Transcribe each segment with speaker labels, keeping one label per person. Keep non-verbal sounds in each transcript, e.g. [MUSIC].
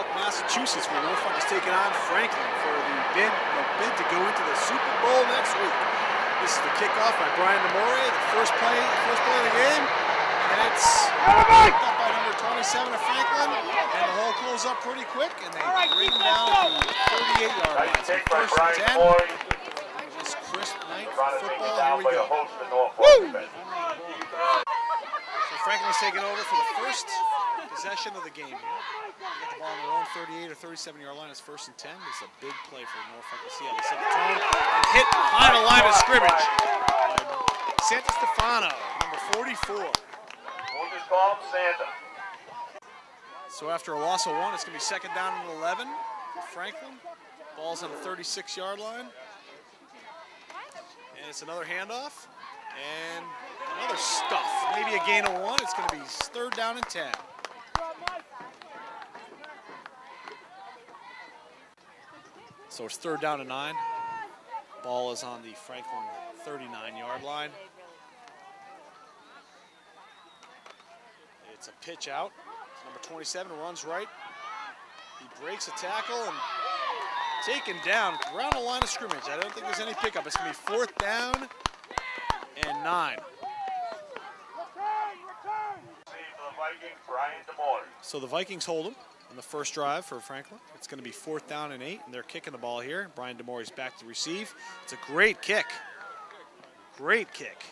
Speaker 1: Norfolk, Massachusetts, where Norfolk is taking on Franklin for the bid, the bid to go into the Super Bowl next week. This is the kickoff by Brian Demore, the first play, first play of the game, and it's picked up by number 27 of Franklin, and the hole closes up pretty quick, and they bring them down to the 38-yard line. So first and 10,
Speaker 2: Boyd.
Speaker 1: just crisp night for
Speaker 2: Trying to take it
Speaker 1: football. Here
Speaker 2: down
Speaker 1: we
Speaker 2: by the
Speaker 1: go.
Speaker 2: host of Norfolk.
Speaker 1: Woo!
Speaker 2: defense.
Speaker 1: So Franklin's taking over for the first possession of the game here. They get the ball on their own 38 or 37 yard line. It's first and 10. It's a big play for Norfolk. We'll see how they set the tone and hit behind the line of scrimmage. Santa Stefano, number 44.
Speaker 2: We'll just call him Santa.
Speaker 1: So after a loss of one, it's going to be second down and 11 for Franklin. Ball's on the 36 yard line. And it's another handoff. And another stuff. Maybe a gain of one. It's going to be third down and 10. So it's third down and nine. Ball is on the Franklin 39 yard line. It's a pitch out. Number 27 runs right. He breaks a tackle and taken down around the line of scrimmage. I don't think there's any pickup. It's going to be fourth down and nine.
Speaker 2: See for the Vikings, Brian DeMore.
Speaker 1: So the Vikings hold him on the first drive for Franklin. It's going to be fourth down and eight, and they're kicking the ball here. Brian DeMore's back to receive. It's a great kick. Great kick.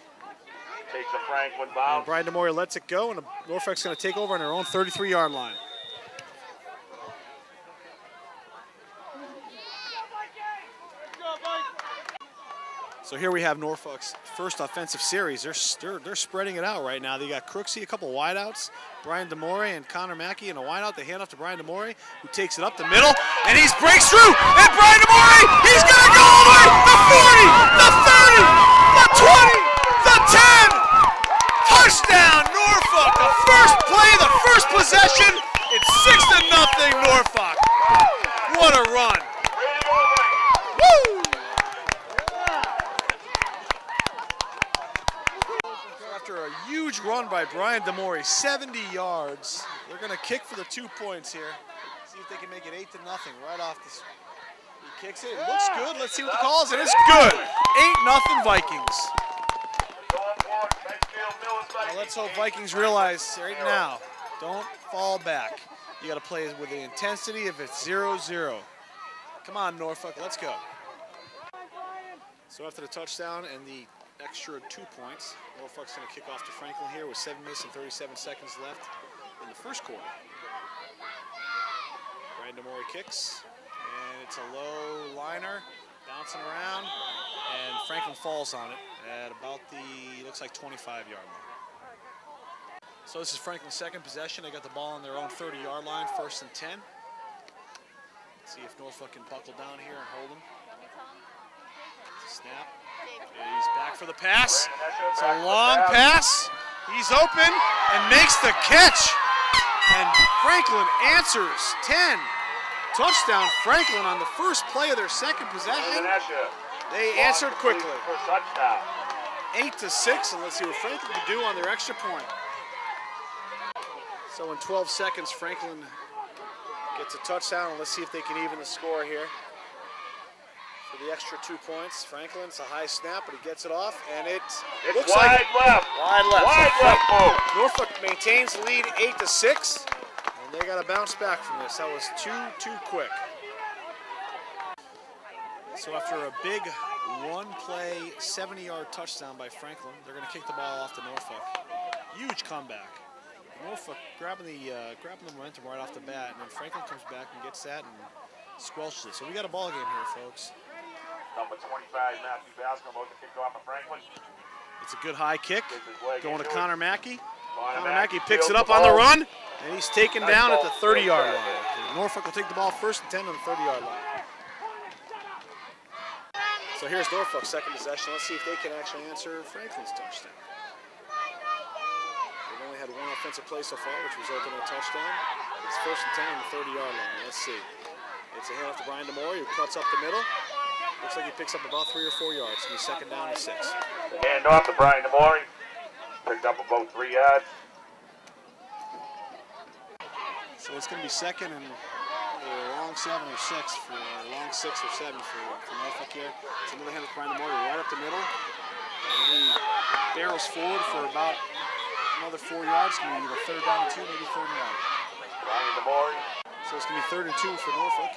Speaker 2: Takes a Franklin
Speaker 1: And. Brian DeMore lets it go, and Norfolk's going to take over on their own 33 yard line. So here we have Norfolk's first offensive series. They're, they're, they're spreading it out right now. They got Crooksey, a couple wideouts, Brian Demore and Connor Mackey in a wideout. They hand off to Brian Demore, who takes it up the middle, and he breaks through. And Brian Demore, he's going to go all the way. The 40, the 30, the 20, the 10. Touchdown, Norfolk. The first play, the first possession. It's six to nothing, Norfolk. What a run.
Speaker 2: Radio Vikings.
Speaker 1: Woo! After a huge run by Brian Demore, 70 yards, they're going to kick for the two points here. See if they can make it eight to nothing right off the. He kicks it. It looks good. Let's see what the call is. And it's good. Eight nothing Vikings.
Speaker 2: Going for it, Medfield Millis
Speaker 1: Now let's hope Vikings realize right now, don't fall back. You got to play with the intensity if it's 0-0. Come on, Norfolk, let's go. So after the touchdown and the extra two points, Norfolk's going to kick off to Franklin here with 7 minutes and 37 seconds left in the first quarter. Brian Demore kicks, and it's a low liner, bouncing around, and Franklin falls on it at about the, looks like 25 yard line. So this is Franklin's second possession. They got the ball on their own 30 yard line, first and 10. Let's see if Norfolk can buckle down here and hold them. Snap. He's back for the pass. It's a long pass. He's open and makes the catch. And Franklin answers 10. Touchdown Franklin on the first play of their second possession. They answered quickly. Eight to six, and let's see what Franklin can do on their extra point. So in 12 seconds, Franklin gets a touchdown, and let's see if they can even the score here. For the extra two points, Franklin's a high snap, but he gets it off, and it
Speaker 2: It's
Speaker 1: looks
Speaker 2: wide
Speaker 1: like
Speaker 2: left.
Speaker 1: wide left.
Speaker 2: Wide
Speaker 1: So
Speaker 2: left move.
Speaker 1: Norfolk maintains the lead eight to six, and they got to bounce back from this. That was too too quick. So after a big one-play, 70-yard touchdown by Franklin, they're going to kick the ball off to Norfolk. Huge comeback. Norfolk grabbing the uh, grabbing the momentum right off the bat, and then Franklin comes back and gets that and squelches it. So we got a ball game here, folks.
Speaker 2: Number 25, Matthew Bascom, about to kick off for Franklin.
Speaker 1: It's a good high kick
Speaker 2: Gets his leg
Speaker 1: going to. Connor Mackey.
Speaker 2: Connor
Speaker 1: Mackey picks it up on the run, and he's taken down at the 30 yard line. Norfolk will take the ball first and 10 on the 30 yard line. So here's Norfolk's second possession. Let's see if they can actually answer Franklin's touchdown. They've only had one offensive play so far, which resulted in a touchdown. It's first and 10 on the 30 yard line. Let's see. It's a handoff to Brian Demore, who cuts up the middle. Looks like he picks up about three or four yards. It's gonna second down and six.
Speaker 2: Hand off to Brian Demore. Picked up about three yards.
Speaker 1: So it's going to be second and a long seven or six for a long six or seven for, for Norfolk here. It's another hand with Brian Demore right up the middle. And he barrels forward for about another four yards. It's gonna either third down and two, maybe third and one.
Speaker 2: Brian Demore.
Speaker 1: So it's gonna be third and two for Norfolk.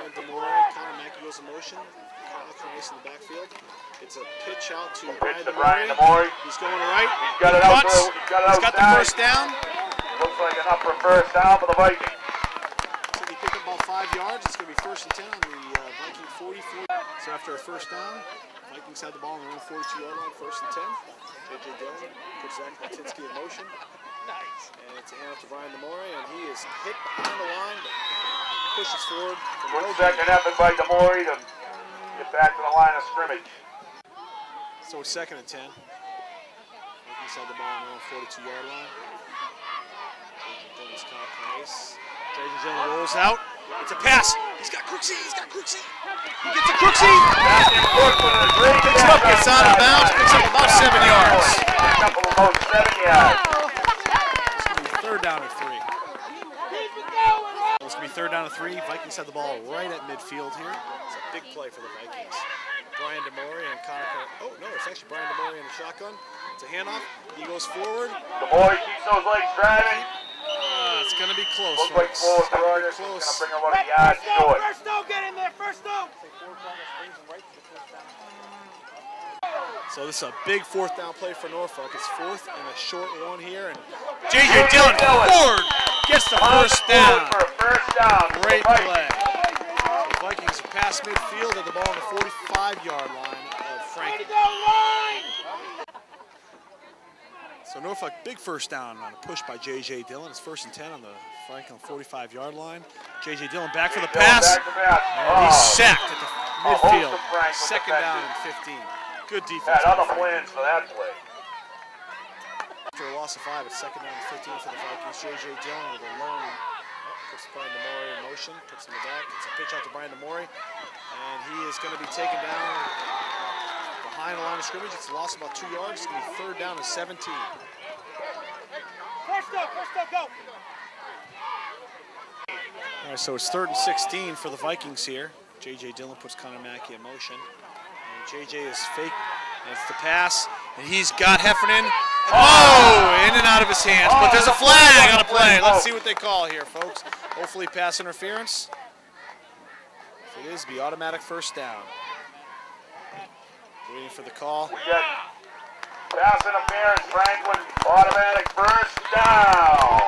Speaker 1: They've got Brian Demore, Connor Mackey goes in motion, Kyle Kreis in the backfield. It's a pitch out to Brian
Speaker 2: Pitch to Brian
Speaker 1: Demore.
Speaker 2: Demore.
Speaker 1: He's going right.
Speaker 2: He's got it out
Speaker 1: Cuts.
Speaker 2: for- he's got it
Speaker 1: He's got the first down.
Speaker 2: Looks like an upper first down for the Vikings.
Speaker 1: So he picked up about five yards. It's going to be first and 10 on the uh, Viking 40, 40. So after a first down, Vikings had the ball on their own 42 yard line, first and 10. J.J. Dillon puts Zach Latinsky in motion. [LAUGHS] Nice. And it's a hand off to Brian Demore, and he is hit behind the line, but pushes forward. for
Speaker 2: Good
Speaker 1: no
Speaker 2: second
Speaker 1: gain.
Speaker 2: effort by Demore to get back to the line of scrimmage.
Speaker 1: So it's second and 10. Vikings had the ball on their own 42 yard line. J.J. Dillon's Kyle Kreis. J.J. Dillon rolls out. It's a pass. He's got Crooksy. He's got Crooksy. He gets a Crooksy.
Speaker 2: Matthew Cook with a
Speaker 1: Picks up, gets out of bounds, picks up about seven yards.
Speaker 2: Picks up about seven yards.
Speaker 1: It's going to be third down and three. It's going to be third down and three. Vikings had the ball right at midfield here. It's a big play for the Vikings. Brian Demore and Connor. Oh, no, it's actually Brian Demore in the shotgun. It's a handoff. He goes forward.
Speaker 2: Demore keeps those legs driving.
Speaker 1: Ah, it's going to be close.
Speaker 2: Looks like
Speaker 1: folks.
Speaker 2: full
Speaker 1: It's gonna be
Speaker 2: progress. It's
Speaker 1: close.
Speaker 2: going to bring about a yard short.
Speaker 3: First down, get in there, first down.
Speaker 1: So this is a big fourth down play for Norfolk. It's fourth and a short one here. And J.J. Dillon forward gets the first down.
Speaker 2: For a first down. for the
Speaker 1: Great play. The Vikings are past midfield at the ball on the 45-yard line of Franklin. So Norfolk, big first down on a push by J.J. Dillon. It's first and 10 on the Franklin 45-yard line. J.J. Dillon back for the pass.
Speaker 2: back to.
Speaker 1: And he's
Speaker 2: Oh.
Speaker 1: sacked at the
Speaker 2: host
Speaker 1: midfield.
Speaker 2: of
Speaker 1: Second down and 15. Good defense.
Speaker 2: Had
Speaker 1: by
Speaker 2: other
Speaker 1: Franklin.
Speaker 2: plans for that play.
Speaker 1: After a loss of five, it's second down and 15 for the Vikings. J.J. Dillon with a long, puts Brian Demore in motion, puts him in the back. It's a pitch out to Brian Demore, and he is going to be taken down behind the line of scrimmage. It's a loss of about two yards. It's going to be third down and 17.
Speaker 3: First down, first down, go.
Speaker 1: All right, so it's third and 16 for the Vikings here. J.J. Dillon puts Connor Mackey in motion. And J.J. is fake, and it's the pass, and he's got Heffernan. Oh, in and out of his hands, but there's a flag on a play. Let's see what they call here, folks. Hopefully pass interference. If it is, be automatic first down. Waiting for the call.
Speaker 2: We got pass interference, Franklin, automatic first down.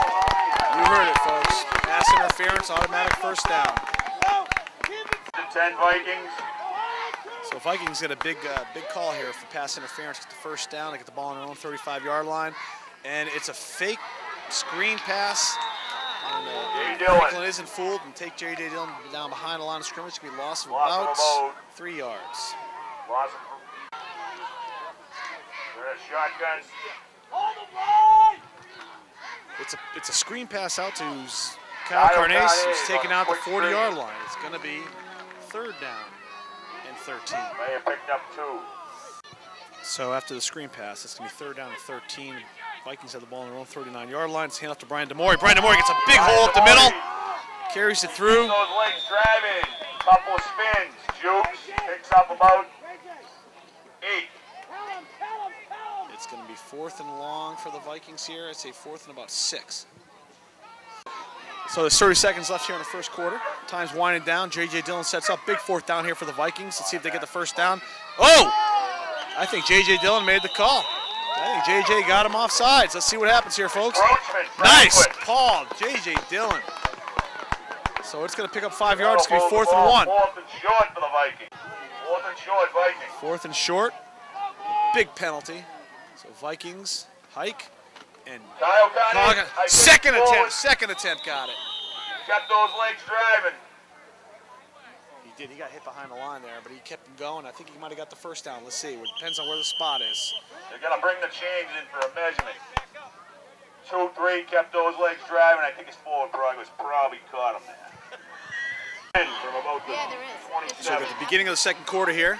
Speaker 1: You heard it, folks. Pass interference, automatic first down.
Speaker 2: The 10 Vikings.
Speaker 1: So Vikings get a big, uh, big call here for pass interference. Get the first down. They get the ball on their own 35-yard line, and it's a fake screen pass. And uh. Franklin isn't fooled and take J.J. Dillon down behind the line of scrimmage. It's gonna be a loss of about three yards.
Speaker 2: Loss of- They're in a shotgun.
Speaker 1: It's a it's a screen pass out to Kyle Carnes, who's taken out the 40-yard line. It's gonna be third down 13.
Speaker 2: May have picked up two.
Speaker 1: So after the screen pass, it's going to be third down and 13. Vikings have the ball on their own 39-yard line. It's hand off to Brian Demore. Brian Demore gets a big hole up the middle, carries it through.
Speaker 2: Those legs driving. Couple spins. Jukes. Picks up about eight.
Speaker 1: It's going to be fourth and long for the Vikings here. I'd say fourth and about six. So there's 30 seconds left here in the first quarter. Time's winding down. J.J. Dillon sets up big fourth down here for the Vikings. Let's see if they get the first down. Oh! I think J.J. Dillon made the call. I think J.J. got him off sides. Let's see what happens here, folks. Nice. Paul, J.J. Dillon. So it's going to pick up five yards. It's going to be fourth and one.
Speaker 2: Fourth and short for the Vikings. Fourth and short, Vikings.
Speaker 1: Fourth and short. Big penalty. So Vikings hike and
Speaker 2: Kyle Carnes.
Speaker 1: Cog-
Speaker 2: I think
Speaker 1: second
Speaker 2: forward.
Speaker 1: attempt. Second attempt got it.
Speaker 2: Kept those legs driving.
Speaker 1: He did. He got hit behind the line there, but he kept him going. I think he might have got the first down. Let's see. It depends on where the spot is.
Speaker 2: They're gonna bring the chains in for a measurement. Two, three, kept those legs driving. I think his forward progress probably caught him there. From about the
Speaker 4: Yeah, there is.
Speaker 1: So at the beginning of the second quarter here,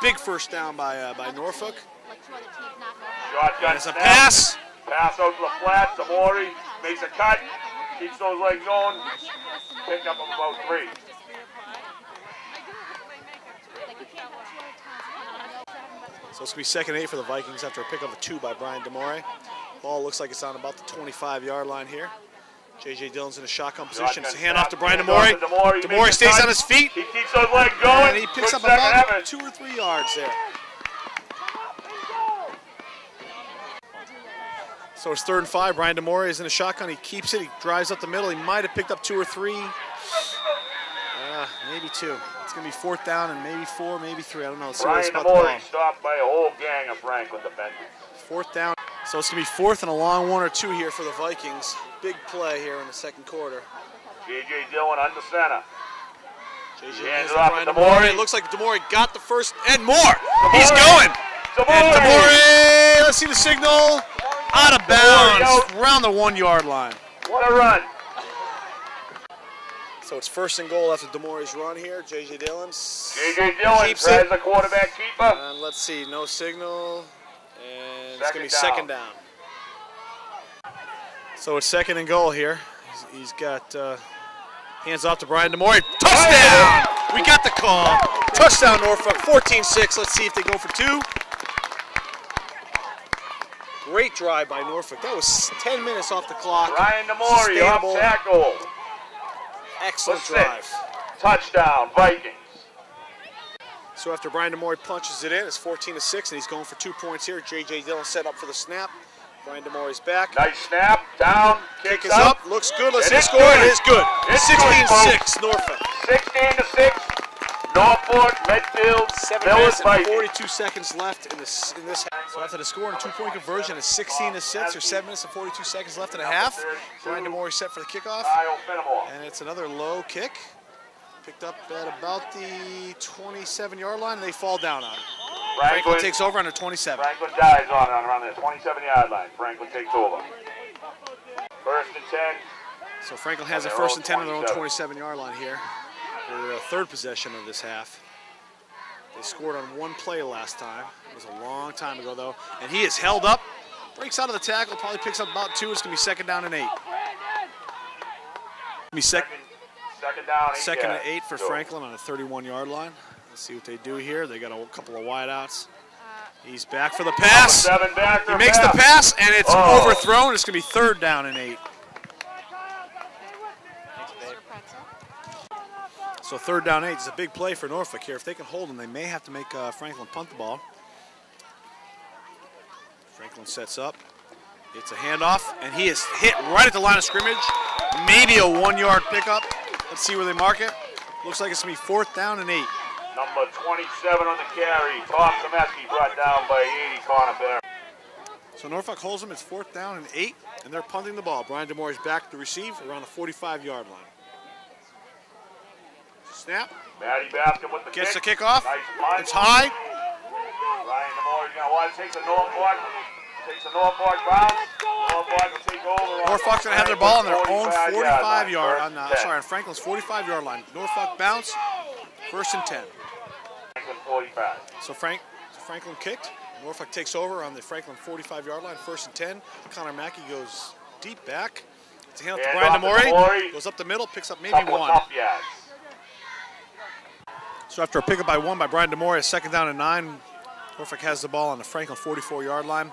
Speaker 1: big first down by uh, by Norfolk.
Speaker 4: Like two other teams, not Norfolk.
Speaker 2: Shotgun
Speaker 1: And it's a
Speaker 2: snap.
Speaker 1: pass.
Speaker 2: Pass out to the flat. Zamori makes a cut. Keeps those legs going. Pick up about three.
Speaker 1: So it's going to be second eight for the Vikings after a pick of a two by Brian Demore. Ball looks like it's on about the 25 yard line here. J.J. Dillon's in a shotgun position. It's a handoff to Brian Demore.
Speaker 2: Demore.
Speaker 1: Demore stays on his feet.
Speaker 2: He keeps those legs going.
Speaker 1: And he picks
Speaker 2: Good
Speaker 1: up about
Speaker 2: effort.
Speaker 1: two or three yards there. So it's third and five. Brian Demore is in a shotgun. He keeps it. He drives up the middle. He might have picked up two or three. Uh, maybe two. It's going to be fourth down and maybe four, maybe three. I don't know. Let's
Speaker 2: Brian
Speaker 1: it's about the ball.
Speaker 2: Demore stopped by a whole gang of Franklin defenders.
Speaker 1: Fourth down. So it's going to be fourth and a long one or two here for the Vikings. Big play here in the second quarter.
Speaker 2: J.J. Dillon under center.
Speaker 1: JJ
Speaker 2: Hands it off
Speaker 1: to. Demore. It looks like Demore got the first and more. He's going.
Speaker 2: Demore.
Speaker 1: And Demore, let's see the signal. Out of bounds, around the one yard line.
Speaker 2: What a run.
Speaker 1: So it's first and goal after Demore's run here. JJ Dillon's.
Speaker 2: J.J. Dillon
Speaker 1: Keeps
Speaker 2: tries
Speaker 1: it.
Speaker 2: the quarterback keeper.
Speaker 1: And let's see, no signal. And it's going to be
Speaker 2: down.
Speaker 1: second down. So it's second and goal here. He's, he's got uh, hands off to Brian Demore. Touchdown! We got the call. Touchdown, Norfolk. 14-6. Let's see if they go for two. Great drive by Norfolk. That was 10 minutes off the clock.
Speaker 2: Brian Demore
Speaker 1: Sustainable.
Speaker 2: tackle.
Speaker 1: Excellent drive.
Speaker 2: Touchdown, Vikings.
Speaker 1: So after Brian Demore punches it in, it's 14 to 6, and he's going for two points here. J.J. Dillon set up for the snap. Brian Demore's back.
Speaker 2: Nice snap, down,
Speaker 1: Kick is up. Looks good. Let's see the
Speaker 2: it's
Speaker 1: score.
Speaker 2: good.
Speaker 1: It is good.
Speaker 2: It's
Speaker 1: 16
Speaker 2: good,
Speaker 1: 6, Norfolk.
Speaker 2: 16 to 6. Norfolk, Medfield,
Speaker 1: Seven minutes and 42 seconds left in this in this half. So after the score and a two-point conversion, it's 16 to 6, or 7 minutes and 42 seconds left in a half. Brian Demore set for the kickoff, and it's another low kick. Picked up at about the 27-yard line, and they fall down on it. Franklin
Speaker 2: Franklin,
Speaker 1: takes over on the 27.
Speaker 2: Franklin dies on it around the 27 yard line. Franklin takes over. First and 10.
Speaker 1: So Franklin has a first and 10 on their own 27-yard line here. For the third possession of this half. They scored on one play last time. It was a long time ago, though. And he is held up. Breaks out of the tackle, probably picks up about two. It's going to be second down and eight. Be sec-
Speaker 2: Second, second down. eight
Speaker 1: second and eight for Franklin on the 31-yard line. Let's see what they do here. They got a couple of wideouts. He's back for the pass.
Speaker 2: Seven back
Speaker 1: He makes the pass, and it's
Speaker 2: Oh.
Speaker 1: overthrown. It's going to be third down and eight. So third down eight is a big play for Norfolk here. If they can hold them, they may have to make uh, Franklin punt the ball. Franklin sets up. It's a handoff, and he is hit right at the line of scrimmage. Maybe a one-yard pickup. Let's see where they mark it. Looks like it's going to be fourth down and eight.
Speaker 2: Number 27 on the carry. Tom Zemeski brought down by 80. Connor.
Speaker 1: So Norfolk holds them. It's fourth down and eight, and they're punting the ball. Brian Demore is back to receive around the 45-yard line. Snap.
Speaker 2: Matty Baskin with the
Speaker 1: Gets the
Speaker 2: kick.
Speaker 1: kickoff.
Speaker 2: Nice.
Speaker 1: It's high.
Speaker 2: Brian Demore is going to want to take the Norfolk. Takes the Norfolk bounce. Norfolk will take over.
Speaker 1: Norfolk's going to have their ball on their own
Speaker 2: 45
Speaker 1: 45
Speaker 2: line.
Speaker 1: yard.
Speaker 2: First
Speaker 1: On, uh, sorry, on Franklin's 45 yard line. Norfolk bounce. First and 10.
Speaker 2: Franklin 45.
Speaker 1: So Frank, so Franklin kicked. Norfolk takes over on the Franklin 45 yard line. First and 10. Connor Mackey goes deep back. It's a hand to Brian Demore. Goes up the middle, picks up maybe
Speaker 2: Couple
Speaker 1: one. So after a pickup by one by Brian Demore, a second down and nine, Norfolk has the ball on the Franklin 44-yard line.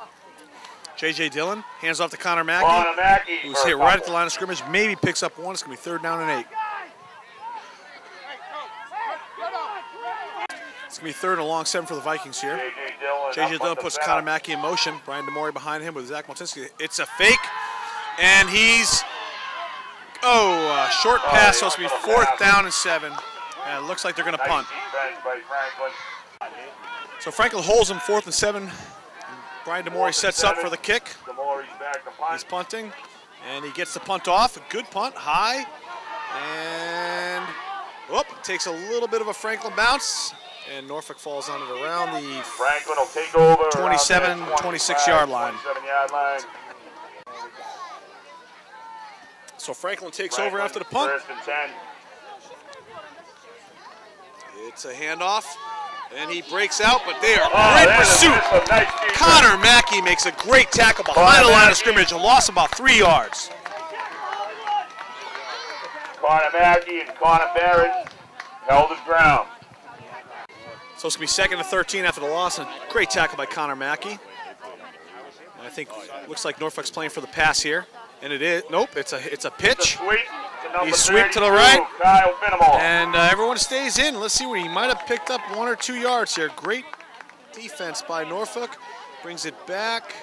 Speaker 1: J.J. Dillon hands off to Connor Mackey,
Speaker 2: Mackey.
Speaker 1: who's hit right at the line of scrimmage. Maybe picks up one. It's going to be third down and eight. It's going to be third and a long seven for the Vikings here.
Speaker 2: J.J. Dillon.
Speaker 1: Dillon puts. Connor Mackey in motion. Brian Demore behind him with Zach Maltinsky. It's a fake, and he's oh short
Speaker 2: Oh,
Speaker 1: pass. So it's going to be fourth down and seven. It looks like they're going to punt.
Speaker 2: defense by Franklin.
Speaker 1: So Franklin holds him fourth and seven. Brian Demore sets up for the kick.
Speaker 2: Demore's back to punt.
Speaker 1: He's punting, and he gets the punt off. A good punt, high, and whoop, takes a little bit of a Franklin bounce, and Norfolk falls on it around the.
Speaker 2: Franklin will take over.
Speaker 1: 27, 26 yard line.
Speaker 2: 27 yard line.
Speaker 1: So Franklin takes
Speaker 2: Franklin,
Speaker 1: over after the punt.
Speaker 2: First and 10.
Speaker 1: It's a handoff, and he breaks out, but they are
Speaker 2: Oh, a-
Speaker 1: pursuit.
Speaker 2: nice.
Speaker 1: Connor Mackey makes a great tackle behind the line of scrimmage, a loss of about three yards.
Speaker 2: Connor Mackey and Connor Barrett held his ground.
Speaker 1: So it's going to be second to 13 after the loss. And great tackle by Connor Mackey. I think looks like Norfolk's playing for the pass here. And it is. Nope, it's a it's a pitch.
Speaker 2: Sweep to number
Speaker 1: He sweep to the right. And uh, everyone stays in. Let's see what he might have picked up one or two yards here. Great defense by Norfolk. Brings it back.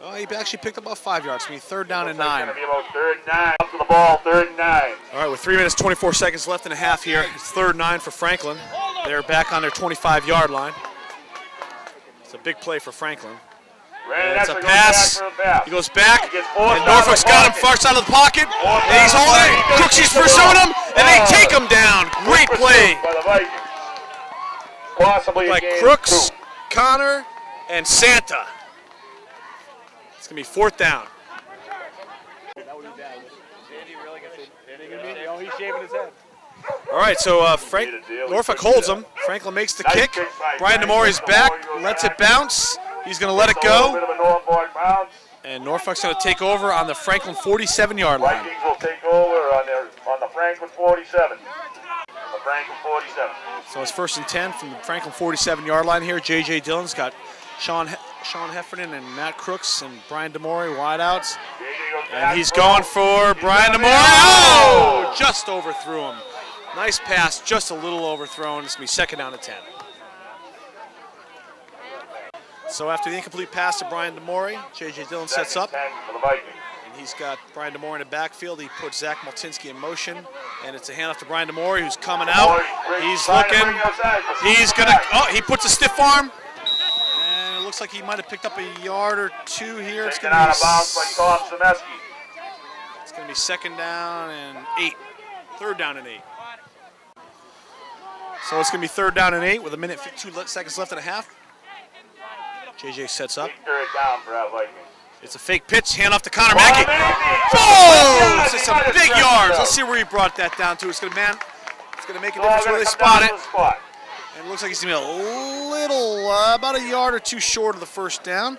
Speaker 1: Oh, he actually picked up about five yards. To be third down and nine.
Speaker 2: It's going to third nine. Up to the ball, third nine.
Speaker 1: All right, with three minutes, 24 seconds left and a half here, it's third nine for Franklin. They're back on their 25-yard line. It's a big play for Franklin.
Speaker 2: Brandon
Speaker 1: It's a pass.
Speaker 2: back a pass.
Speaker 1: He goes back,
Speaker 2: He
Speaker 1: and Norfolk's got him far side of the pocket,
Speaker 2: Forced
Speaker 1: and he's
Speaker 2: out of the
Speaker 1: holding. Crooksy's pursuing him, and they
Speaker 2: Oh.
Speaker 1: take him down. Great play
Speaker 2: Possibly gain
Speaker 1: Crooks,
Speaker 2: two.
Speaker 1: Connor, and Santa. It's gonna be fourth down. All right, so uh, Frank
Speaker 2: Made a deal. He
Speaker 1: Norfolk holds him. Franklin makes the kick Brian
Speaker 2: Demore
Speaker 1: is back, lets it bounce. He's gonna let it
Speaker 2: Just a little
Speaker 1: go,
Speaker 2: bit of a Norfolk bounce.
Speaker 1: and Norfolk's gonna take over on the Franklin 47-yard line.
Speaker 2: Vikings will take over on their on the Franklin 47. The Franklin 47.
Speaker 1: So it's first and 10 from the Franklin 47-yard line here. J.J. Dillon's got Sean Sean Heffernan and Matt Crooks and Brian Demore wideouts.
Speaker 2: JJ goes back
Speaker 1: And he's going for Brian Demore. Oh! Just overthrew him. Nice pass, just a little overthrown. It's going to be second down to 10. So after the incomplete pass to Brian Demore, J.J. Dillon sets up.
Speaker 2: 10 for the Vikings.
Speaker 1: And he's got Brian Demore in the backfield. He puts Zach Maltinsky in motion. And it's a handoff to Brian Demore, who's coming out. He's looking. He's gonna. Oh, he puts a stiff arm, and it looks like he might have picked up a yard or two here. It's
Speaker 2: bounds by
Speaker 1: be. It's gonna be second down and eight. Third down and eight. So it's gonna be third down and eight with a minute two seconds left and a half. JJ sets up.
Speaker 2: Third down for our Vikings.
Speaker 1: It's a fake pitch. Hand off to Connor
Speaker 2: Connor
Speaker 1: Mackey.
Speaker 2: Mackey!
Speaker 1: Oh! It's
Speaker 2: He
Speaker 1: some big yards. Let's see where he brought that down to. It's gonna man. It's gonna make a difference where they spot it.
Speaker 2: the spot.
Speaker 1: And it looks like he's gonna be a little, uh, about a yard or two short of the first down.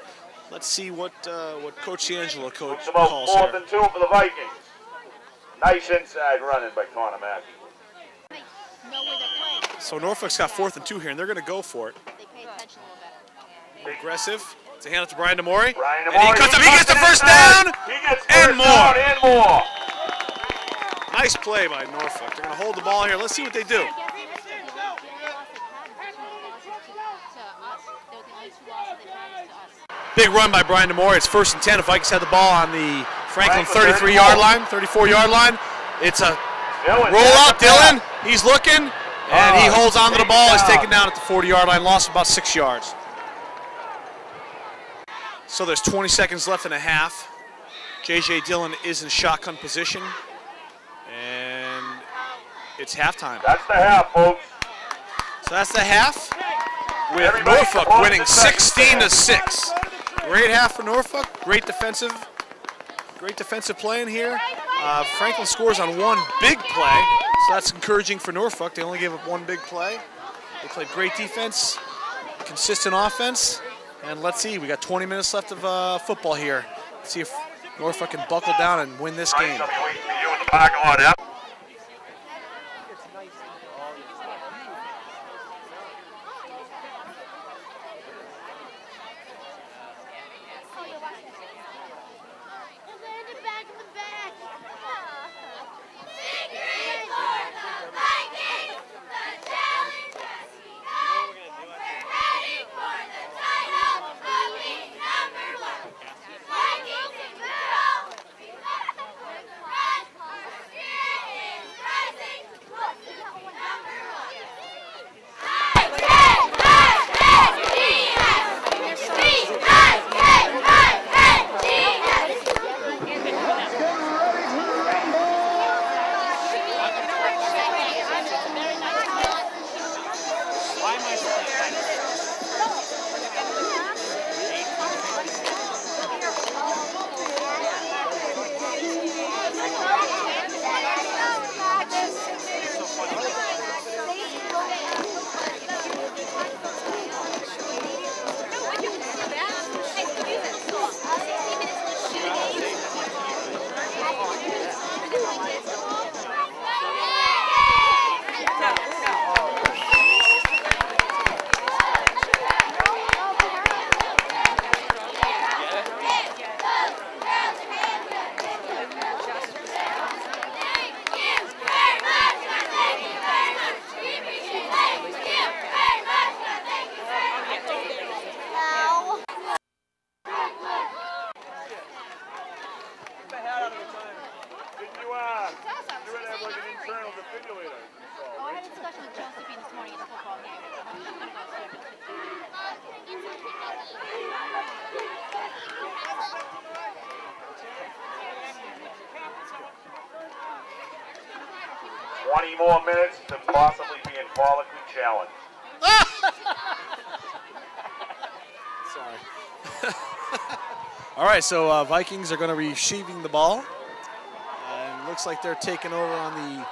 Speaker 1: Let's see what uh, what Coach D'Angelo coach
Speaker 2: It's about
Speaker 1: calls
Speaker 2: fourth
Speaker 1: here.
Speaker 2: and two for the Vikings. Nice inside running by Connor Mackey.
Speaker 4: know where they're playing.
Speaker 1: So Norfolk's got fourth and two here, and they're gonna go for it.
Speaker 4: They pay attention a little better.
Speaker 1: Aggressive. It's a hand up to Brian Demore.
Speaker 2: Brian
Speaker 1: and he cuts up. He gets the first down.
Speaker 2: He gets
Speaker 1: and more.
Speaker 2: down and more.
Speaker 1: Nice play by Norfolk. They're gonna hold the ball here. Let's see what they do.
Speaker 4: I guess this is the only, the only loss they've had is two losses to, to us. They're the only two losses they've had is to us.
Speaker 1: Big run by Brian Demore. It's first and ten. The Vikings had the ball on the Franklin
Speaker 2: Franklin
Speaker 1: 33 yard line, 34 yard line. It's a roll out. Dillon. He's looking, and he
Speaker 2: Oh,
Speaker 1: holds onto the ball. He's
Speaker 2: taken
Speaker 1: taken down at the 40 yard line. Lost about six yards. So there's 20 seconds left and a half. JJ Dillon is in shotgun position, and it's halftime.
Speaker 2: That's the half, folks.
Speaker 1: So that's the half. With
Speaker 2: Everybody
Speaker 1: Norfolk winning 16 to 6. Great half for Norfolk. Great defensive, great defensive play in here. Uh, Franklin scores on one big play, so that's encouraging for Norfolk. They only gave up one big play. They played great defense, consistent offense, and let's see. We got 20 minutes left of uh, football here. Let's see if Norfolk can buckle down and win
Speaker 4: this game. [LAUGHS]
Speaker 1: All right, so uh, Vikings are going to be receiving the ball. And looks like they're taking over on the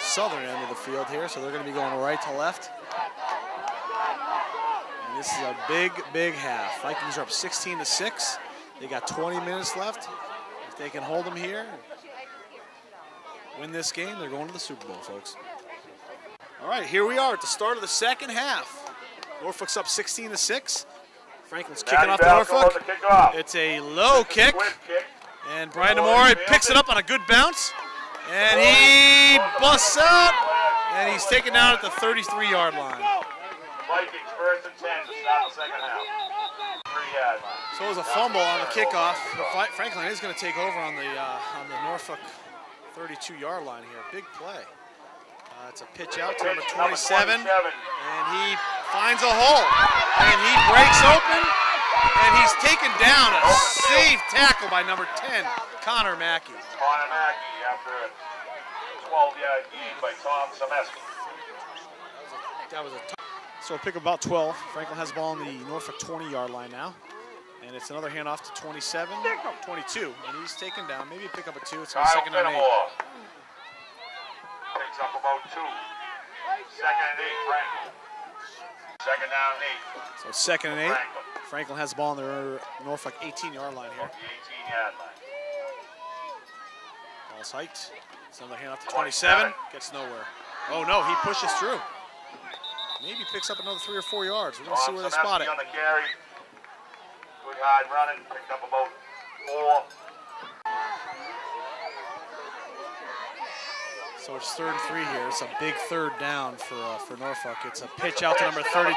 Speaker 1: southern end of the field here, so they're going to be going right to left. And this is a big, big half. Vikings are up 16 to 6. They got 20 minutes left. If they can hold them here, win this game, they're going to the Super Bowl, folks. All right, here we are at the start of the second half. Norfolk's up 16 to 6. Franklin's kicking off
Speaker 2: the
Speaker 1: Norfolk. It's a low kick,
Speaker 2: kick.
Speaker 1: and Brian Demore picks it up on a good bounce, and he busts out, and he's taken down at the 33-yard line.
Speaker 2: Vikings first and ten to start the second half. Three yard line.
Speaker 1: So it was a fumble on the kickoff. Franklin is going to take over on the uh, on the Norfolk 32-yard line here. Big play. Uh, it's a pitch out to number 27, and he finds a hole, and he breaks open, and he's taken down. A safe tackle by number 10, Connor Mackey.
Speaker 2: Connor Mackey after a 12 yard gain by Tom Semeski.
Speaker 1: That was a t- so a pick of about 12. Franklin has the ball on the Norfolk 20-yard line now. And it's another handoff to 27, 22, and he's taken down. Maybe a pick up a two. It's a second down eight.
Speaker 2: About two. Second and eight, Franklin. Second down and eight,
Speaker 1: So second and eight.
Speaker 2: Franklin.
Speaker 1: Franklin has the ball on the Norfolk 18-yard line here.
Speaker 2: 18 yard line.
Speaker 1: Ball's hiked. It's another handoff to 27. Gets nowhere. Oh no, he pushes through. Maybe picks up another three or four yards. We're gonna see where they spot it.
Speaker 2: on the carry. Good hard running, picked up about four.
Speaker 1: So it's third and three here. It's a big third down for uh, for Norfolk. It's a pitch out to number 32.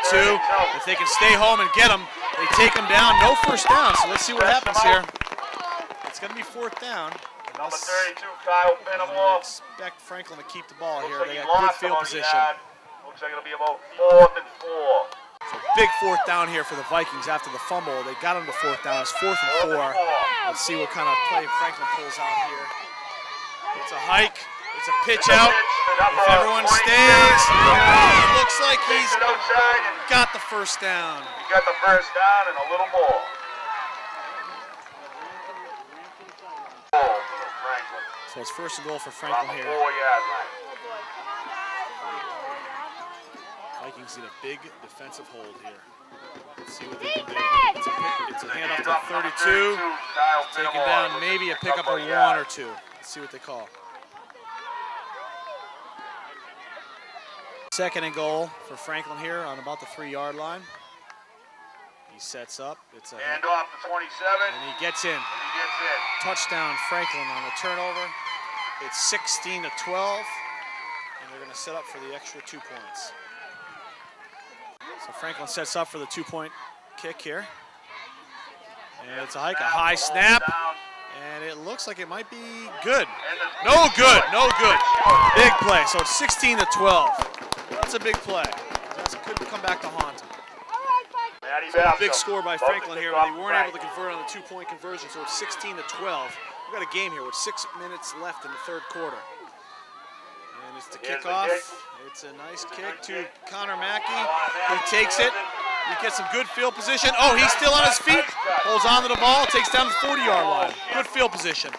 Speaker 1: If they can stay home and get him, they take him down. No first down. So let's see what happens here. It's gonna be fourth down.
Speaker 2: Number
Speaker 1: Let's
Speaker 2: 32, Kyle Fenimore.
Speaker 1: expect Franklin to keep the ball
Speaker 2: Looks
Speaker 1: here.
Speaker 2: like
Speaker 1: They
Speaker 2: he
Speaker 1: got good field position.
Speaker 2: Looks like it'll be about fourth and four.
Speaker 1: So big fourth down here for the Vikings after the fumble. They got him to fourth down. It's fourth and
Speaker 2: Fourth
Speaker 1: four.
Speaker 2: and four.
Speaker 1: Let's see what kind of play Franklin pulls out here. It's a hike. It's a pitch out. If everyone stays, it looks like he's got the first down.
Speaker 2: he got the first down and a little more. Goal for Franklin.
Speaker 1: So it's first and goal for Franklin here.
Speaker 2: four yard line.
Speaker 1: Vikings need a big defensive hold here. Let's see what they can do. It's a, pick, it's a handoff
Speaker 2: Hands
Speaker 1: to 32.
Speaker 2: 32, Kyle
Speaker 1: Taken down, maybe a
Speaker 2: like
Speaker 1: pickup of one or two. Let's see what they call. Second and goal for Franklin here on about the three-yard line. He sets up. It's a
Speaker 2: Hand off to 27.
Speaker 1: and he gets in.
Speaker 2: He gets in.
Speaker 1: Touchdown Franklin on the turnover. It's 16 to 12, and they're going to set up for the extra two points. So Franklin sets up for the two-point kick here. And it's a hike, a high snap, and it looks like it might be good. No good, no good. Big play. So it's 16 to 12. That's a big play. That could come back to haunt him.
Speaker 2: Matty
Speaker 1: Big score by Franklin here.
Speaker 2: off
Speaker 1: They weren't able to convert on the two-point conversion, so it's 16 to 12. We've got a game here with six minutes left in the third quarter. And it's the kickoff. It's a nice kick to. Connor Mackey. He takes it.
Speaker 2: it.
Speaker 1: He gets some good field position. Oh, he's still on his feet. Holds on to the ball. Takes down the 40-yard line. Good field position.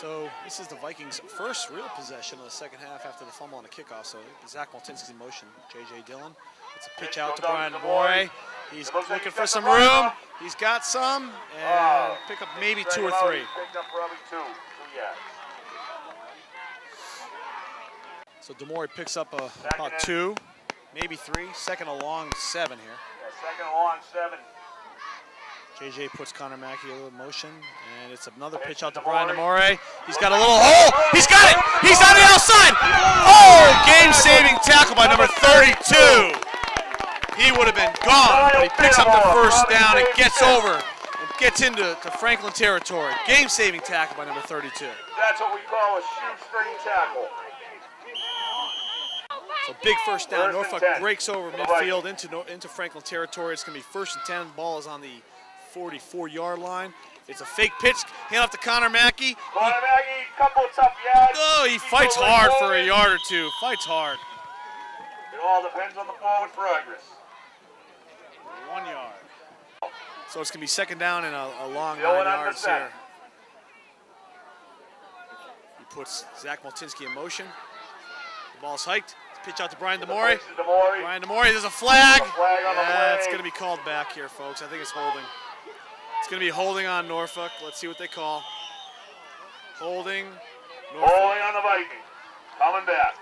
Speaker 1: So this is the Vikings' first real possession of the second half after the fumble on the kickoff. So Zach Maltinsky's in motion. J.J. Dillon. It's a pitch out to Brian Demore. He's
Speaker 2: It looks like
Speaker 1: looking for some room. He's got some, and
Speaker 2: Oh.
Speaker 1: pick up maybe two or three.
Speaker 2: He Picked up probably two. Two yards.
Speaker 1: So Demore picks up a, about two, maybe three. Second along seven here.
Speaker 2: Yeah, second and long, seven.
Speaker 1: JJ puts Connor Mackey a little motion, and it's another pitch out to Brian
Speaker 2: Demore.
Speaker 1: Demore. He's got a little hole. He's got it. He's on the outside. Oh, game-saving tackle by number 32. He would have been gone, but he picks up the first down and gets over and gets into to Franklin territory. Game-saving tackle by number 32.
Speaker 2: That's what we call a shoestring tackle.
Speaker 1: So big first down. Norfolk breaks over midfield into into Franklin territory. It's going to be first and 10. Ball is on the 44-yard line. It's a fake pitch. Hand off to Connor Mackey.
Speaker 2: Connor Mackey, couple of tough yards.
Speaker 1: Oh, he
Speaker 2: Keep
Speaker 1: fights hard for a yard or two. Fights hard.
Speaker 2: It all depends on the forward progress.
Speaker 1: One yard. So it's going to be second down and a, a long
Speaker 2: Still
Speaker 1: nine yards here. He puts Zach Maltinsky in motion. The ball's hiked. Pitch out to Brian Demore.
Speaker 2: This is Demore.
Speaker 1: Brian Demore, there's a flag.
Speaker 2: A flag on the
Speaker 1: That's going to be called back here, folks. I think it's holding. It's going to be holding on Norfolk. Let's see what they call. Holding. Norfolk.
Speaker 2: Holding on the Viking. Coming back.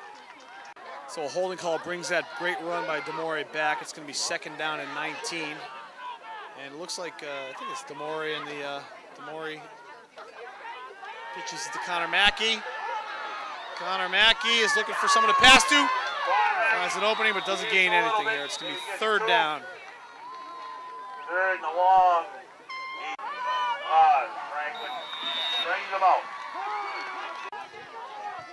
Speaker 1: So a holding call brings that great run by Demore back. It's going to be second down and 19. And it looks like, uh, I think it's Demore and the, uh, Demore pitches to Connor Mackey. Connor Mackey is looking for someone to pass to. Finds an opening, but doesn't gain anything here. It's going to be third down.
Speaker 2: Third and long. Franklin brings them out.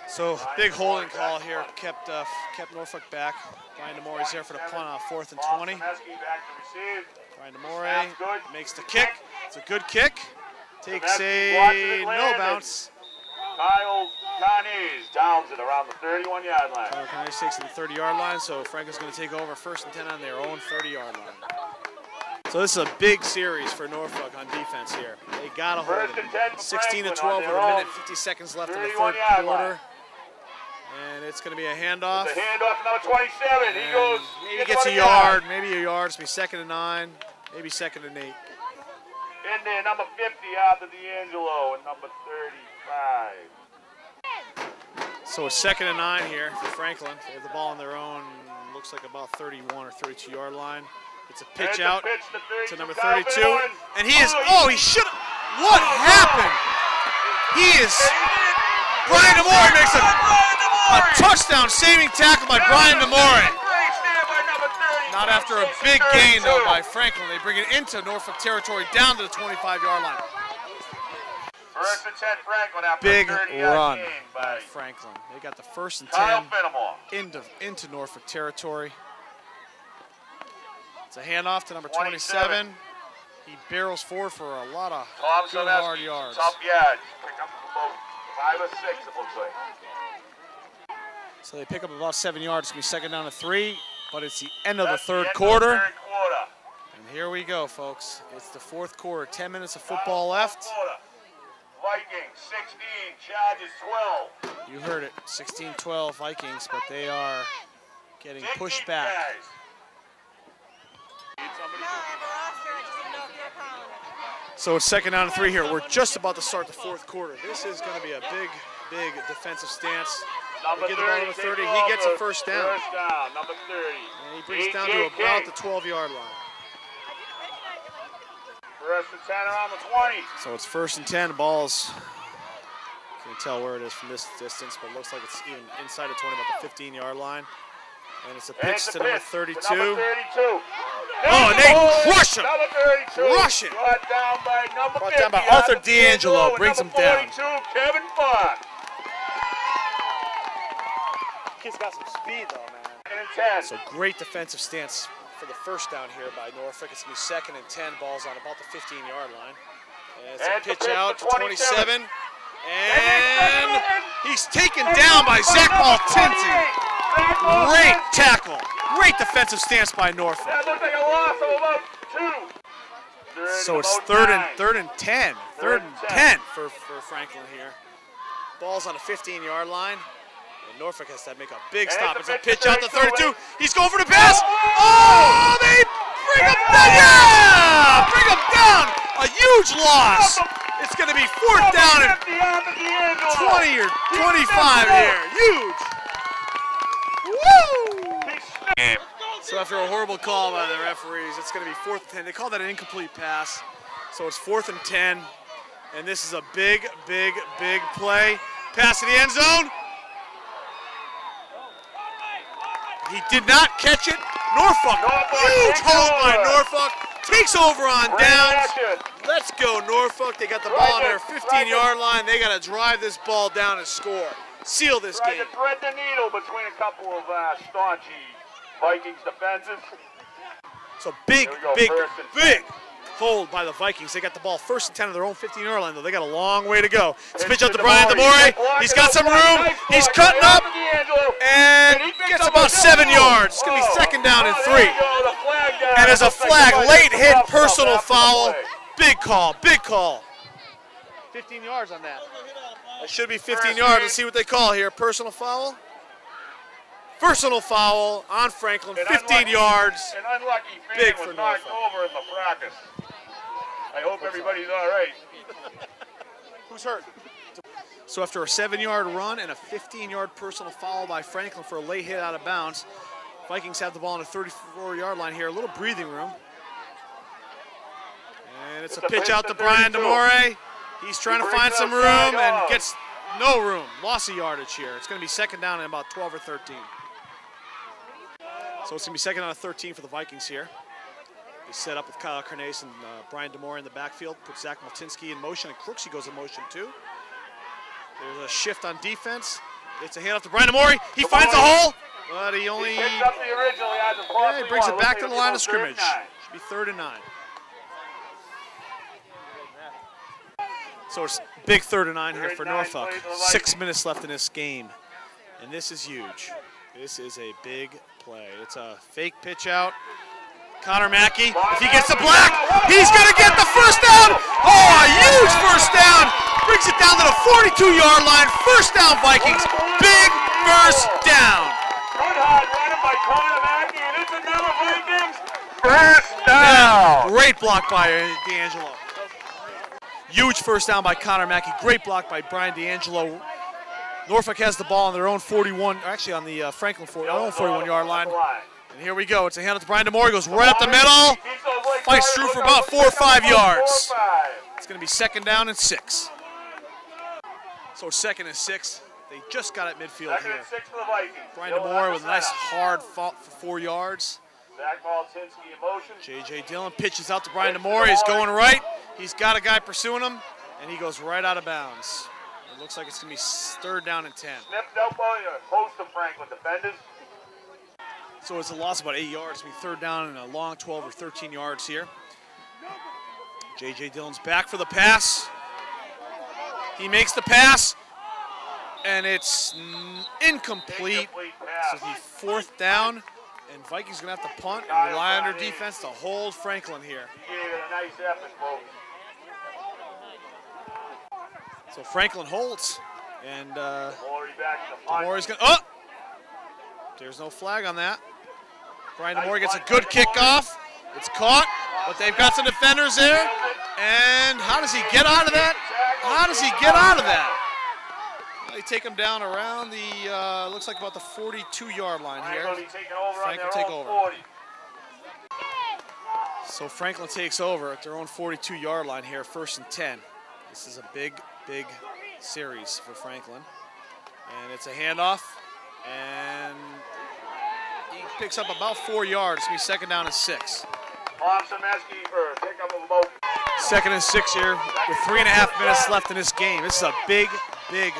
Speaker 1: So big holding call here kept uh, kept Norfolk back. Brian Demore is there for the punt on fourth and 20.
Speaker 2: Tomski back to receive.
Speaker 1: Brian Demore makes the kick. It's a good kick. Takes a no bounce.
Speaker 2: Kyle Carnes downs it around the 31 yard line.
Speaker 1: Kyle Connors takes it to the 30 yard line, so Franklin's going to take over first and 10 on their own 30 yard line. So this is a big series for Norfolk on defense here. They got to hold
Speaker 2: First and 10
Speaker 1: it. 16 to 12
Speaker 2: on
Speaker 1: with a minute 50 seconds left in the
Speaker 2: 31
Speaker 1: third quarter. And it's going to be a handoff.
Speaker 2: The handoff to number 27. He goes.
Speaker 1: maybe
Speaker 2: gets
Speaker 1: gets a
Speaker 2: about
Speaker 1: yard, maybe a yard. It's going to be second and nine, maybe second and eight.
Speaker 2: In there, number 50 out after D'Angelo and number 35.
Speaker 1: So it's second and nine here for Franklin. They have the ball on their own, looks like about 31 or 32 yard line. It's a pitch out
Speaker 2: pitch to,
Speaker 1: to number 32.
Speaker 2: Finnewan.
Speaker 1: And he is,
Speaker 2: Oh,
Speaker 1: oh, he should What oh, happened? He is, Brian Demore makes a, a touchdown saving tackle by Brian Demore.
Speaker 2: Great stand by number 30.
Speaker 1: Not after a big gain, though, by Franklin. They bring it into Norfolk territory down to the 25 yard line.
Speaker 2: First and 10 Franklin after
Speaker 1: Big
Speaker 2: a 30 yard
Speaker 1: run by
Speaker 2: by
Speaker 1: Franklin. They got the first and 10 into, into Norfolk territory. It's a handoff to number
Speaker 2: 27.
Speaker 1: 27. He barrels forward for a lot of
Speaker 2: Tom
Speaker 1: good hard yards.
Speaker 2: Tough yards. Pick up about five or six, it looks like.
Speaker 1: So they pick up about seven yards. It's going to be second down to three, but it's the end of the third
Speaker 2: end of
Speaker 1: quarter.
Speaker 2: the third quarter.
Speaker 1: And here we go, folks. It's the fourth quarter. 10 minutes of football left.
Speaker 2: Quarter. Vikings 16, Chargers 12.
Speaker 1: You heard it 16 12 Vikings, but they are getting pushed back.
Speaker 2: Guys. Need somebody
Speaker 1: So it's second down and three here. We're just about to start the fourth quarter. This is going to be a big, big defensive stance.
Speaker 2: Number
Speaker 1: They get the ball to
Speaker 2: 30,
Speaker 1: 30. He gets a first down.
Speaker 2: First down, number 30.
Speaker 1: And he brings it down to about the 12 yard line.
Speaker 2: First and 10 around the 20.
Speaker 1: So it's first and 10. Ball's, can't tell where it is from this distance, but it looks like it's even inside of 20, about the 15 yard line. And it's a pitch
Speaker 2: it's a
Speaker 1: to number 32.
Speaker 2: to number 32.
Speaker 1: Oh, and they crush him.
Speaker 2: Number 32.
Speaker 1: Crush him.
Speaker 2: Brought down by number
Speaker 1: Brought
Speaker 2: 50.
Speaker 1: down by Arthur
Speaker 2: Arthur D'Angelo,
Speaker 1: D'Angelo, brings
Speaker 2: number
Speaker 1: him down.
Speaker 2: 42, Kevin Fox.
Speaker 1: Kid's got some speed, though, man.
Speaker 2: Second and 10.
Speaker 1: So great defensive stance for the first down here by Norfolk. It's going to be second and 10. Balls on about the 15 yard line. And it's a
Speaker 2: And the
Speaker 1: pitch
Speaker 2: pitch
Speaker 1: out
Speaker 2: to
Speaker 1: to 27.
Speaker 2: 27.
Speaker 1: And he's taken down by Zach Baltinzi. Great tackle. Great defensive stance by Norfolk.
Speaker 2: That looks like a loss of about two.
Speaker 1: So it's third and third and 10. Third
Speaker 2: Third
Speaker 1: and
Speaker 2: and
Speaker 1: 10 for, for Franklin here. Ball's on the 15 yard line. And Norfolk has to make a big
Speaker 2: And
Speaker 1: stop.
Speaker 2: it's
Speaker 1: It's
Speaker 2: a
Speaker 1: a
Speaker 2: pitch
Speaker 1: pitch out to
Speaker 2: 32.
Speaker 1: 32. He's going for the pass.
Speaker 2: Oh!
Speaker 1: They bring him down. Yeah! Bring him down. A huge loss. It's going to be fourth down and
Speaker 2: 50 Arthur D'Angelo.
Speaker 1: 20 or 25
Speaker 2: steps
Speaker 1: here. Huge. So after a horrible call by the referees, it's going to be fourth and 10. They call that an incomplete pass. So it's fourth and 10. And this is a big, big, big play. Pass to the end zone. He did not catch it. Norfolk,
Speaker 2: Norfolk
Speaker 1: huge
Speaker 2: takes
Speaker 1: hold by
Speaker 2: over.
Speaker 1: Norfolk. takes over on downs. Let's go, Norfolk. They got the ball on their 15 yard line. They got to drive this ball down and score. Seal this
Speaker 2: Tried
Speaker 1: game.
Speaker 2: to thread the needle between a couple of uh, staunchy Vikings defenses.
Speaker 1: So big,
Speaker 2: Here we go,
Speaker 1: big, big hold by the Vikings. They got the ball first and 10 of their own 15 yard line, though. They got a long way to go. It's pitch out to Brian DeMore. He's got some room. He's cutting up and gets about seven yards. It's going to be second down and three. And as a flag, late hit, personal foul. Big call, big call. 15 yards on that. It should be 15 yards. Let's see what they call here. Personal foul. Personal foul on Franklin,
Speaker 2: An
Speaker 1: 15
Speaker 2: unlucky-
Speaker 1: yards.
Speaker 2: An unlucky fan
Speaker 1: Big
Speaker 2: was knocked
Speaker 1: Norfolk.
Speaker 2: over in the practice. I hope everybody's all right.
Speaker 1: Who's hurt? So after a seven-yard run and a 15-yard personal foul by Franklin for a late hit out of bounds, Vikings have the ball on the 34-yard line here. A little breathing room. And it's,
Speaker 2: It's
Speaker 1: a
Speaker 2: a
Speaker 1: pitch
Speaker 2: pitch
Speaker 1: out
Speaker 2: to
Speaker 1: to Brian DeMore. He's trying to find some room and gets no room. Loss of yardage here. It's going to be second down and about 12 or 13. So it's going to be second down and 13 for the Vikings here. They set up with Kyle Carnace and uh, Brian DeMore in the backfield. Put Zach Maltinsky in motion, and Crooksey goes in motion too. There's a shift on defense. It's a handoff to Brian DeMore. He finds a hole, but he only
Speaker 2: He picks up the original. He a
Speaker 1: yeah, he brings it back to the line of
Speaker 2: it's about third and
Speaker 1: scrimmage. Should be third and nine. So it's big third and nine here for Norfolk.
Speaker 2: play for the
Speaker 1: Six minutes left in this game, and this is huge. This is a big play. It's a fake pitch out. Connor Mackey, if he gets the black, he's going to get the first down. Oh, a huge first down. Brings it down to the 42-yard line. First down, Vikings. Big first down.
Speaker 2: Good hard running by Connor Mackey, and it's another Vikings first down.
Speaker 1: Great block by D'Angelo. Huge first down by Connor Mackey. Great block by Brian D'Angelo. Norfolk has the ball on their own 41, or actually on the uh, Franklin 40, their own 41 yard line. And here we go. It's a handoff to Brian DeMore. He goes right up the middle. Fights through for about four or five yards. It's going to be second down and six. So second and six. They just got at midfield here.
Speaker 2: and six for the Vikings.
Speaker 1: Brian DeMore with a nice hard fault for four yards.
Speaker 2: Zach Maltinsky in motion.
Speaker 1: J.J. Dillon pitches out to Brian DeMore. He's going right. He's got a guy pursuing him, and he goes right out of bounds. It looks like it's going to be third down and 10.
Speaker 2: Snipped by a host of Franklin defenders.
Speaker 1: So it's a loss of about eight yards. It's going to be third down and a long 12 or 13 yards here. J.J. Dillon's back for the pass. He makes the pass, and it's incomplete. This the fourth down, and Vikings going to have to punt and rely on their defense to hold Franklin here.
Speaker 2: He gave it a nice effort, folks.
Speaker 1: So Franklin holds, and uh,
Speaker 2: Already back to the punt.
Speaker 1: Demore's going. Oh, there's no flag on that. Brian Demore gets a good kickoff. It's caught, but they've got some defenders there. And how does he get out of that? How does he get out of that? They take him down around the, uh, looks like about the 42-yard line here.
Speaker 2: Franklin be taking over
Speaker 1: Franklin
Speaker 2: on
Speaker 1: take over. So Franklin takes over at their own 42-yard line here, first and 10. This is a big, big series for Franklin. And it's a handoff, and he picks up about four yards. It's gonna be second down and six.
Speaker 2: Thompson Mesky for a pickup of about
Speaker 1: Second and six here with three and a half minutes left in this game. This is a big, big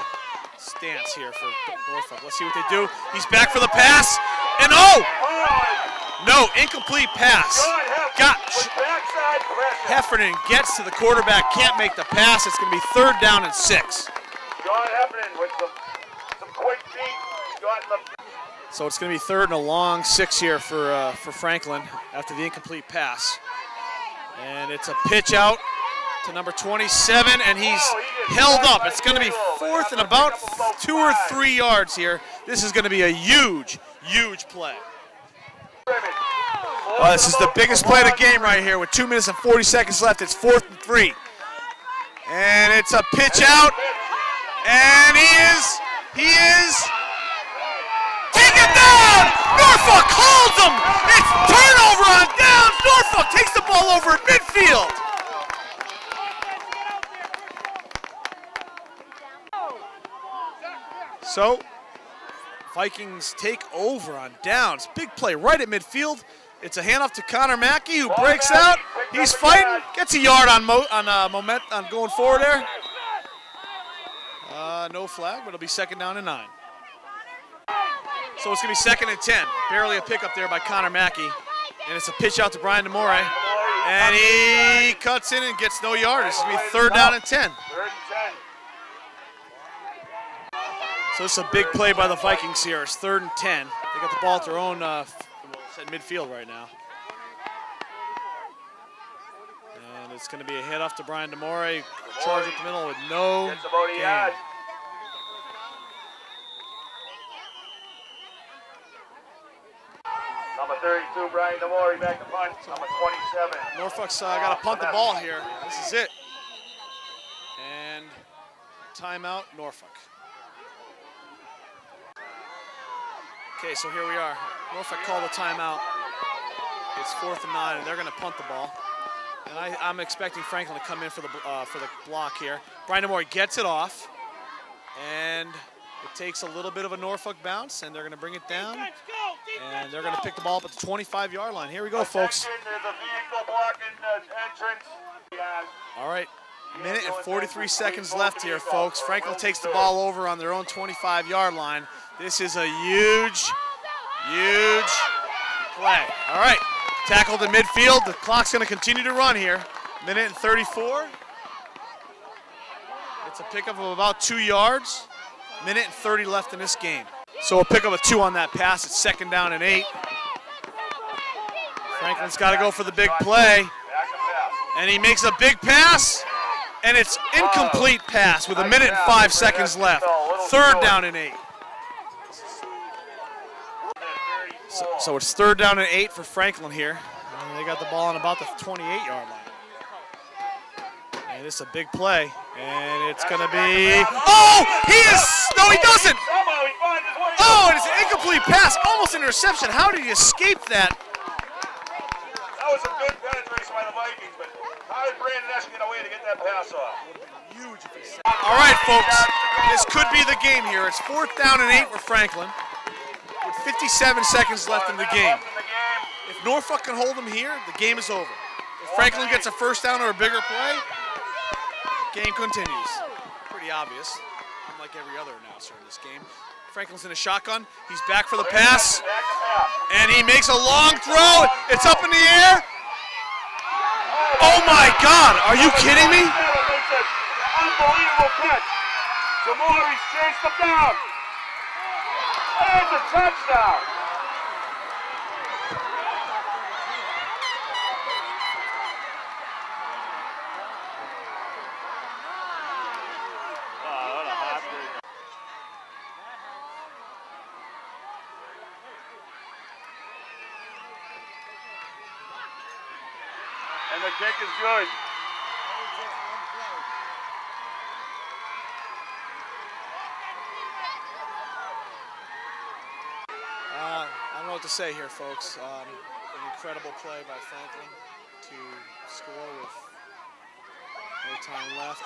Speaker 1: stance here for Norfolk. Let's see what they do. He's back for the pass, and Oh, no, incomplete pass.
Speaker 2: John Heffernan
Speaker 1: Got
Speaker 2: with backside pressure.
Speaker 1: Heffernan gets to the quarterback, can't make the pass. It's going to be third down and six.
Speaker 2: John Heffernan with some, some quick feet.
Speaker 1: So it's going to be third and a long six here for uh, for Franklin after the incomplete pass. And it's a pitch out to number 27, and he's held up. It's going to be fourth and about two or three yards here. This is going to be a huge, huge play. Oh, this is the biggest play of the game right here with two minutes and 40 seconds left. It's fourth and three. And it's a pitch out, and he is, he is taken down! Norfolk holds him! It's turnover on downs! Norfolk takes the ball over at midfield! So, Vikings take over on downs. Big play right at midfield. It's a handoff to Connor Mackey who breaks out. He's fighting, gets a yard on mo- on uh, moment on going forward there. Uh, no flag, but it'll be second down and nine. So it's gonna be second and ten. Barely a pickup there by Connor Mackey, and it's a pitch out to Brian Demore, and he cuts in and gets no yard. It's gonna be third down and ten.
Speaker 2: Third and ten.
Speaker 1: So it's a big play by the Vikings here. It's third and ten. They got the ball at their own uh, at midfield right now. And it's going to be a hit off to Brian Demore. Charge up the middle with no
Speaker 2: Gets about a
Speaker 1: gain.
Speaker 2: Number 32, Brian Demore, back to punt. Number 27.
Speaker 1: Norfolk's uh, got to punt the ball here. This is it. And timeout, Norfolk. Okay, so here we are. Norfolk called a timeout. It's fourth and nine, and they're going to punt the ball. And I, I'm expecting Franklin to come in for the uh, for the block here. Brian Demore gets it off, and it takes a little bit of a Norfolk bounce, and they're going to bring it down,
Speaker 3: Defense, go! Defense,
Speaker 1: and they're going to pick the ball up at the 25-yard line. Here we go, folks.
Speaker 2: Attention, There's a vehicle blocking the entrance. Yeah.
Speaker 1: All right, minute and 43 seconds left here, folks. Franklin takes the ball over on their own 25-yard line. This is a huge, huge play. All right, tackled in midfield. The clock's going to continue to run here. Minute and 34. It's a pickup of about two yards. Minute and 30 left in this game. So a pickup of two on that pass. It's second down and eight. Franklin's got to go for the big play.
Speaker 2: Back to pass.
Speaker 1: And he makes a big pass, and it's incomplete pass with a minute and five seconds left. Third down and eight. So, so it's third down and eight for Franklin here. And they got the ball on about the 28-yard line. And it's a big play, and it's going to be. Oh, he is. No, he doesn't.
Speaker 2: Somehow he finds his way.
Speaker 1: Oh, and it's an incomplete pass, almost an interception. How did he escape that?
Speaker 2: That was a good penetration by the Vikings, but how did Brandon Esch get away to get that pass off?
Speaker 1: All right, folks, this could be the game here. It's fourth down and eight for Franklin with 57 seconds left in the game. If Norfolk can hold them here, the game is over. If Franklin gets a first down or a bigger play, game continues. Pretty obvious, unlike every other announcer in this game. Franklin's in a shotgun. He's back for the pass. and he makes a long throw. It's up in the air. Oh my God! Are you kidding me?
Speaker 2: Unbelievable catch. Jamori's chased him down. And a touchdown. Oh, what a heartbreaker. And the kick is good.
Speaker 1: Uh, I don't know what to say here, folks. Um, an incredible play by Franklin to score with no time left.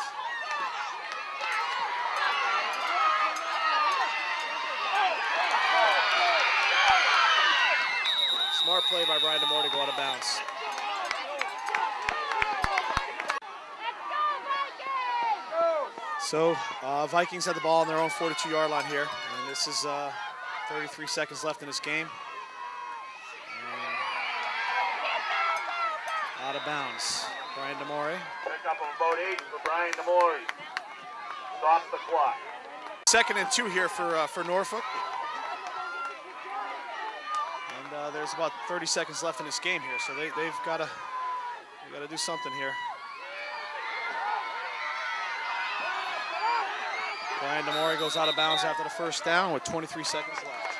Speaker 1: Smart play by Brian DeMore to go out of bounds. So uh, Vikings have the ball on their own 42-yard line here, and this is uh, 33 seconds left in this game. And out of bounds. Brian Demore.
Speaker 2: Pick up of about eight for Brian Demore. Stops the clock.
Speaker 1: Second and two here for uh, for Norfolk. And uh, there's about 30 seconds left in this game here, so they, they've got to they got to do something here. Brian Demore goes out of bounds after the first down with 23 seconds left.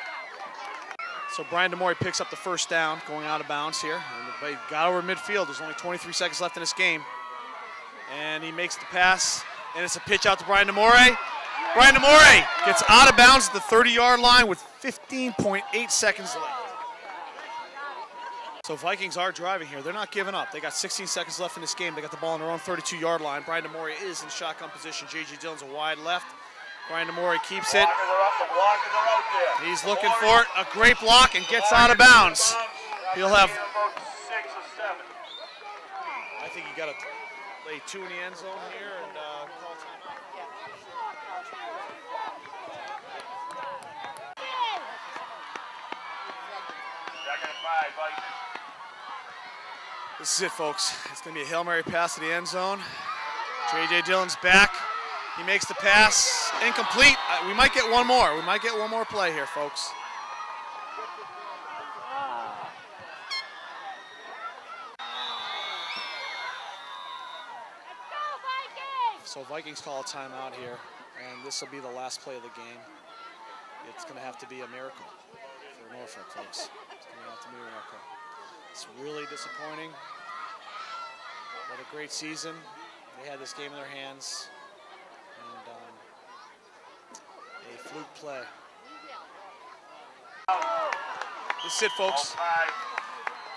Speaker 1: So Brian Demore picks up the first down, going out of bounds here. And they got over midfield. There's only 23 seconds left in this game. And he makes the pass, and it's a pitch out to Brian Demore. Brian Demore gets out of bounds at the 30-yard line with 15.8 seconds left. So Vikings are driving here. They're not giving up. They got 16 seconds left in this game. They got the ball on their own 32-yard line. Brian Demore is in shotgun position. J.J. Dillon's a wide left. Brian Demore keeps it.
Speaker 2: Blockers are up. The blockers are out there.
Speaker 1: He's looking for it. A great block and gets out of bounds. He'll have
Speaker 2: About six or seven.
Speaker 1: think you got to play two in the end zone here and uh, call timeout.
Speaker 2: Second and five, Vikings.
Speaker 1: This is it, folks. It's going to be a Hail Mary pass to the end zone. J.J. Dillon's back. He makes the pass. Incomplete. Uh, we might get one more. We might get one more play here, folks. So Vikings call a timeout here, and this will be the last play of the game. It's going to have to be a miracle for Norfolk, folks. It's going to have to be a miracle. It's really disappointing. What a great season. They had this game in their hands, and um, a fluke play. This is it, folks.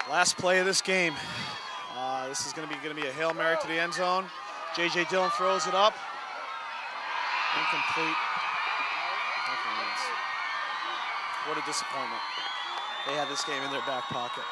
Speaker 1: Last play of this game. Uh, this is going to be going to be a hail mary to the end zone. J.J. Dillon throws it up. Incomplete. What a disappointment. They had this game in their back pocket.